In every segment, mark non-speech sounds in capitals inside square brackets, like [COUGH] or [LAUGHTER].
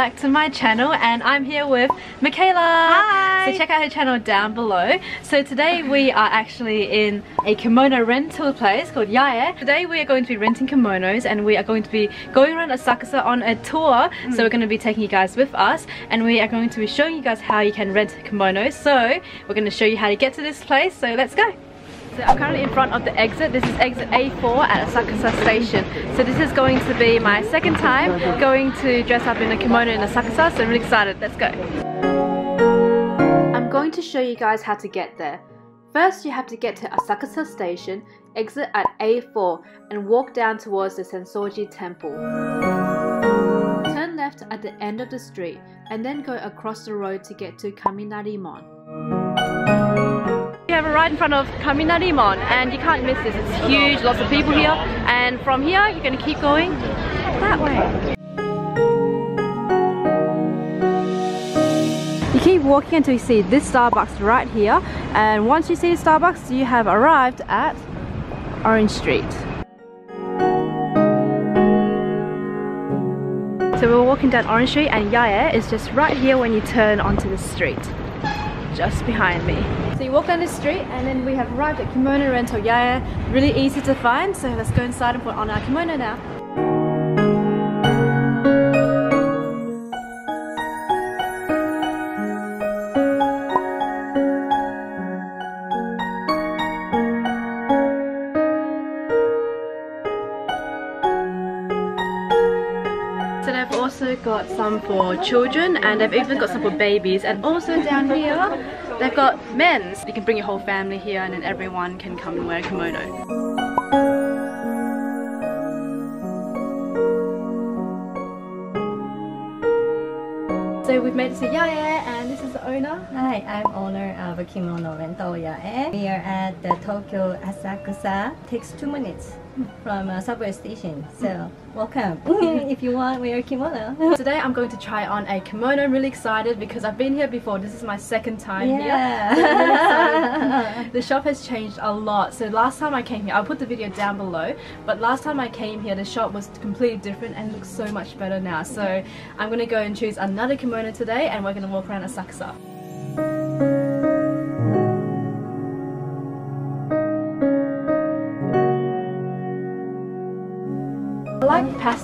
back to my channel and I'm here with Micaela. Hi! So check out her channel down below. So today we are actually in a kimono rental place called Yae. Today we are going to be renting kimonos and we are going to be going around Asakusa on a tour. Mm. So we're going to be taking you guys with us and we are going to be showing you guys how you can rent kimonos. So we're going to show you how to get to this place. So let's go! So I'm currently in front of the exit. This is exit A4 at Asakusa Station. So this is going to be my second time going to dress up in a kimono in Asakusa. So I'm really excited. Let's go. I'm going to show you guys how to get there. First, you have to get to Asakusa Station, exit at A4, and walk down towards the Sensoji Temple. Turn left at the end of the street, and then go across the road to get to Kaminarimon. Have in front of Kaminarimon and you can't miss this. It's huge, lots of people here. And from here, you're going to keep going that way. You keep walking until you see this Starbucks right here. And once you see Starbucks, you have arrived at Orange Street. So we're walking down Orange Street and Yae is just right here when you turn onto the street just behind me. So you walk down the street and then we have arrived at Kimono Rental Yae. Really easy to find, so let's go inside and put on our kimono now. For children and they've even got some for babies and also down here they've got men's. You can bring your whole family here and then everyone can come and wear a kimono. So we've made it to Yae and this is the owner. Hi, I'm owner of Kimono Rental Yae. We are at the Tokyo Asakusa. Takes two minutes from a subway station. So welcome. [LAUGHS] if you want, wear a kimono. [LAUGHS] Today I'm going to try on a kimono. I'm really excited because I've been here before. This is my second time yeah. here. [LAUGHS] really the shop has changed a lot. So last time I came here, I'll put the video down below. But last time I came here, the shop was completely different and looks so much better now. So I'm going to go and choose another kimono today and we're going to walk around Asakusa.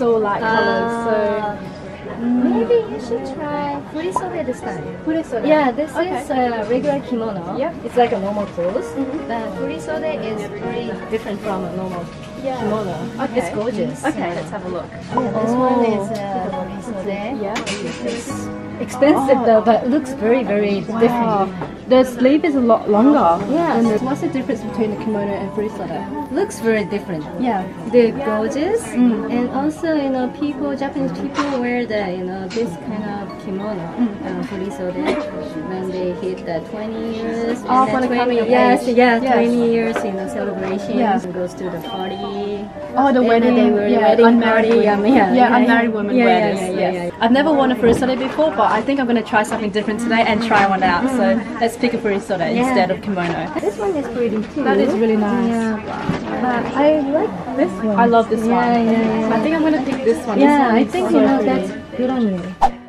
Like pastel-like uh, colors, so Maybe you should try furisode this time. Furisode? Yeah, this okay. is a regular kimono. Yeah. It's like a normal clothes. Mm -hmm. But furisode is very different from a normal yeah. kimono. Okay. It's gorgeous. Okay, let's have a look. Yeah, this oh. one is uh, furisode. Yeah. It's expensive oh. though, but it looks very, very wow. different. The sleeve is a lot longer. Yeah. And what's the difference between the kimono and furisode? Looks very different. Yeah. They're gorgeous, mm. and also you know people, Japanese people wear the you know this kind of kimono, mm. uh, furisode, when they hit the 20 years. Oh, for the 20, yes, yeah, yes. 20 years you know celebration. Yes. Goes to the party. Oh, the wedding. They were yeah, wedding unmarried party. Women. Yeah, yeah, yeah, unmarried women yeah, wear yeah, this. Yeah, yes. I've never worn a furisode before, but I think I'm going to try something different today and try one out. Mm. So let's pick a furisode instead of kimono. This one is pretty too. That is really nice. Yeah. I like this one. I love this yeah, one. Yeah, yeah, I think I'm going to pick this one. Yeah, this one I think so you know pretty. that's good on you.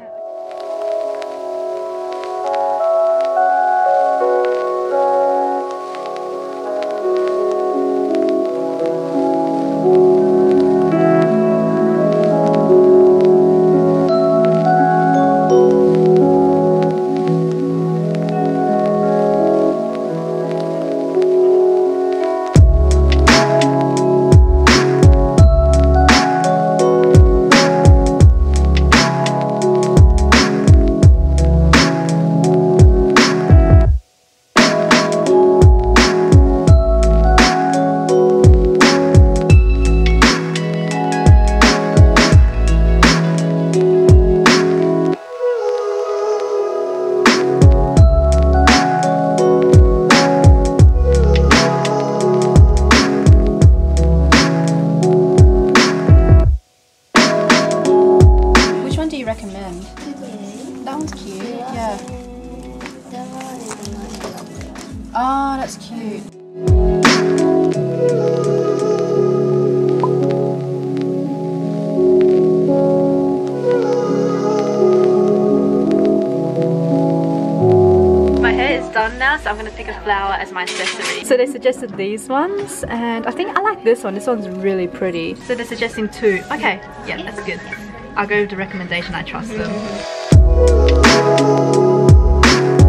you recommend? That one's cute. Yeah. Oh, that's cute. done now so I'm gonna pick a flower as my accessory. So they suggested these ones and I think I like this one. This one's really pretty. So they're suggesting two. Okay, yeah, that's good. I'll go with the recommendation. I trust them.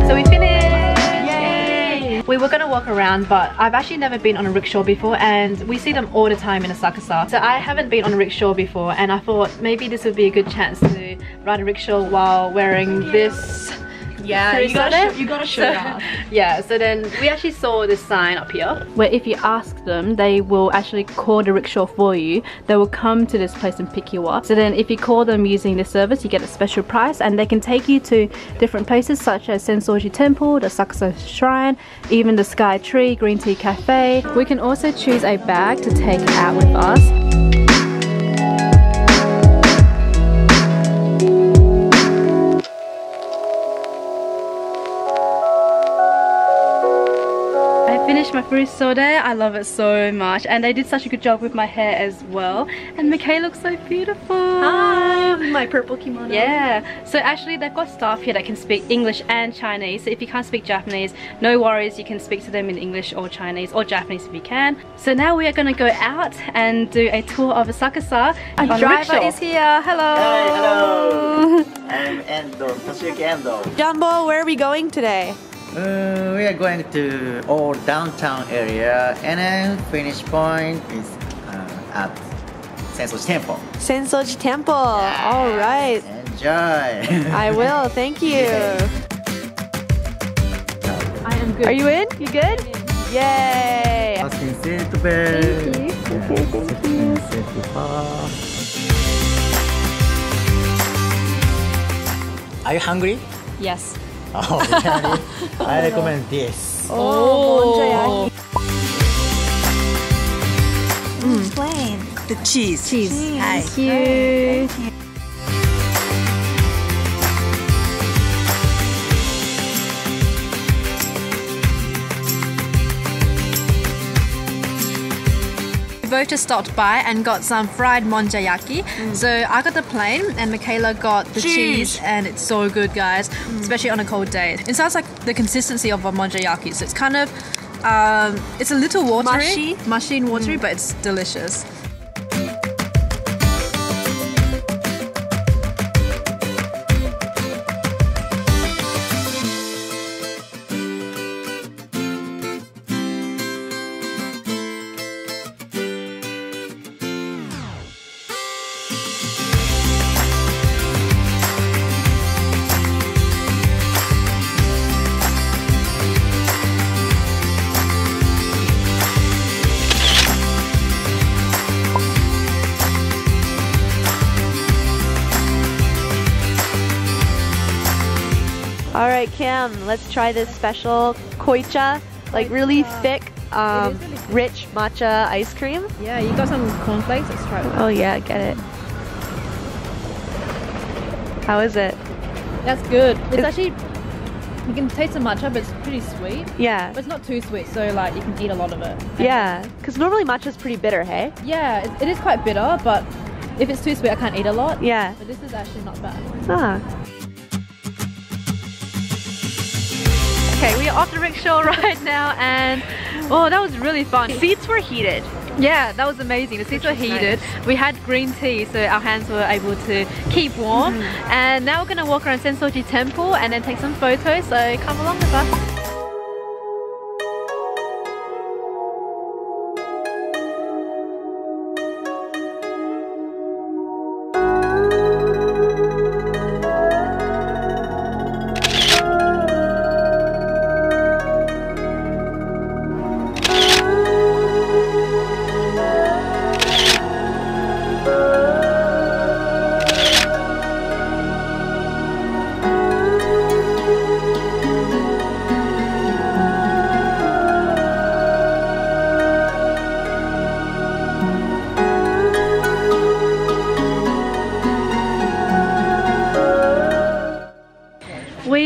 So we finished! Yay! We were gonna walk around, but I've actually never been on a rickshaw before, and we see them all the time in Asakusa. So I haven't been on a rickshaw before, and I thought maybe this would be a good chance to ride a rickshaw while wearing this Yeah, you gotta, sh- you gotta show so, it. [LAUGHS] Yeah, so then we actually saw this sign up here where if you ask them, they will actually call the rickshaw for you. They will come to this place and pick you up. So then if you call them using this service, you get a special price and they can take you to different places such as Sensoji Temple, the Asakusa Shrine, even the Sky Tree Green Tea Cafe. We can also choose a bag to take out with us. Finished my furisode. I love it so much. And they did such a good job with my hair as well. And McKay looks so beautiful. Hi, my purple kimono. Yeah, so actually they've got staff here that can speak English and Chinese. So if you can't speak Japanese, no worries, you can speak to them in English or Chinese or Japanese if you can. So now we are gonna go out and do a tour of Asakusa. Our on driver rickshaw. is here. Hello. Hey, hello. [LAUGHS] I'm Endo, Toshiyuki Endo. Jumbo, where are we going today? Uh, we are going to all downtown area and then finish point is uh, at Sensoji Temple. Sensoji Temple. All right. Enjoy. [LAUGHS] I will. Thank you. I am good. Are you in? You good? Yay. Fasten seatbelt. Thank you. Yeah, fasten seatbelt. Are you hungry? Yes. Oh, really? I recommend this. Oh, oh. Mm. Explain. The cheese. Cheese. Hi. Thank you. We both just stopped by and got some fried monjayaki. Mm. So I got the plain and Micaela got the cheese, and it's so good, guys, mm. especially on a cold day. It sounds like the consistency of a monjayaki, so it's kind of, um, it's a little watery, Mushy? mushy and watery, mm. but it's delicious. Right, Kim. Let's try this special koicha, like really thick, um, really thick. rich matcha ice cream. Yeah, you got some cornflakes. Let's try it. Oh yeah, get it. How is it? That's good. It's, It's- actually you can taste the matcha, but it's pretty sweet. Yeah. But it's not too sweet, so like you can eat a lot of it. Yeah, because normally matcha's pretty bitter, hey? Yeah, it, it is quite bitter, but if it's too sweet, I can't eat a lot. Yeah. But this is actually not bad. Ah. Okay, we are off the rickshaw [LAUGHS] right now, and oh, that was really fun. Seats were heated. Yeah, that was amazing. The seats were heated. We had green tea, so our hands were able to keep warm. Mm-hmm. And now we're gonna walk around Sensoji Temple and then take some photos. So come along with us.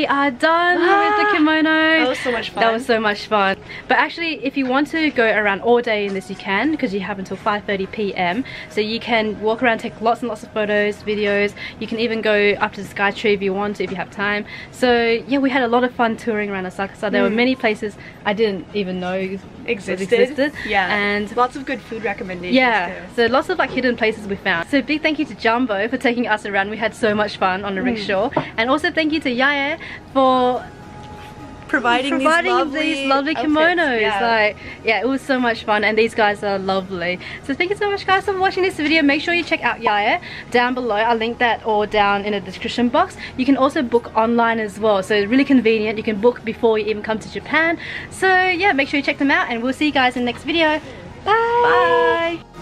We are done with the kimono. That was so much fun. That was so much fun. But actually, if you want to go around all day in this, you can because you have until 5:30 p.m. So you can walk around, take lots and lots of photos, videos. You can even go up to the Sky Tree if you want to, if you have time. So yeah, we had a lot of fun touring around Asakusa. There were Mm. many places I didn't even know existed. existed. Yeah. and lots of good food recommendations. yeah, too. so lots of like hidden places we found. So big thank you to Jumbo for taking us around. We had so much fun on the Mm. rickshaw. And also thank you to Yae for providing, providing these lovely, these lovely outfits. kimonos. Yeah. Like, yeah, it was so much fun, and these guys are lovely. So thank you so much, guys, for watching this video. Make sure you check out Yae down below. I'll link that all down in the description box. You can also book online as well, so it's really convenient. You can book before you even come to Japan. So yeah, make sure you check them out, and we'll see you guys in the next video. Bye. Bye.